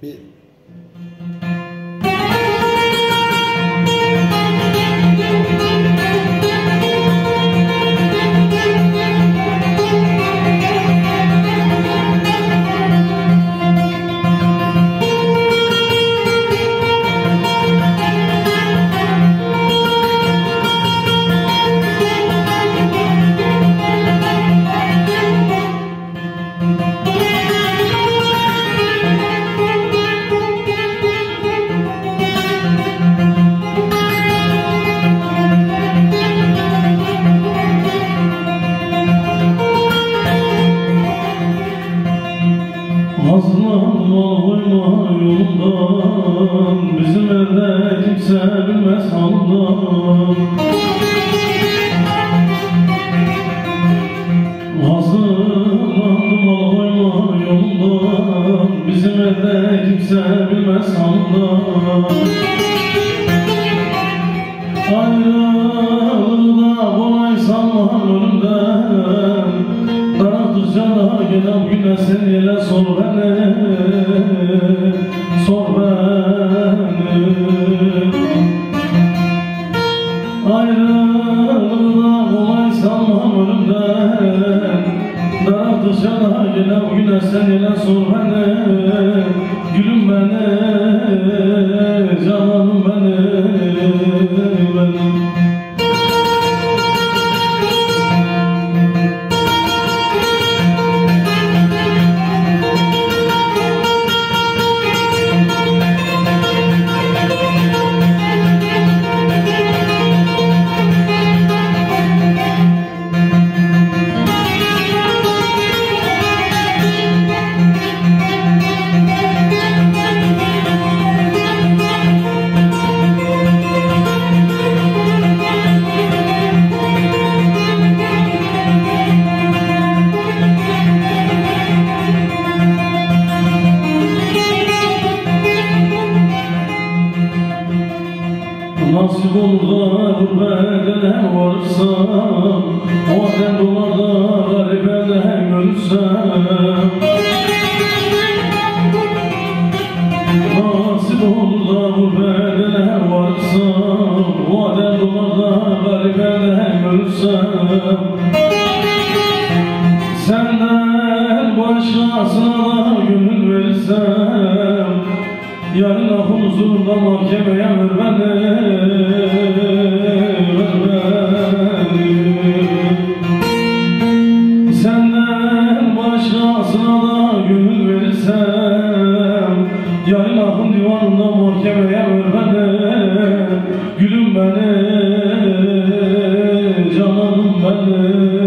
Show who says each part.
Speaker 1: 别
Speaker 2: Aslanma uyma yoldan Bizim evde kimse bilmez haldan uyma yoldan Bizim evde kimse bilmez haldan Ayrılığında kolay sanmam önümden da gelen güne sen ile sor beni Sor beni Ayrılığında kolay sanmam önümden Daraltıcı da gelen güne sen ile sor beni Nasip da gurbetine varsam O den dolarda garibede görürsem Nasip olur da gurbetine varsam O den dolarda garibede görürsem Senden başkasına gönül versem Yarın ahın huzurunda mahkemeye ver beni Senden başkasına da gönül verirsem Yarın divanında mahkemeye ver beni Gülüm beni Cananım beni